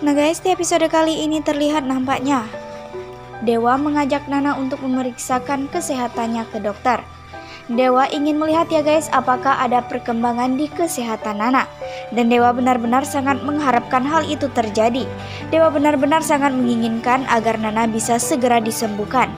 Nah guys, di episode kali ini terlihat nampaknya Dewa mengajak Nana untuk memeriksakan kesehatannya ke dokter. Dewa ingin melihat ya guys apakah ada perkembangan di kesehatan Nana. Dan Dewa benar-benar sangat mengharapkan hal itu terjadi. Dewa benar-benar sangat menginginkan agar Nana bisa segera disembuhkan.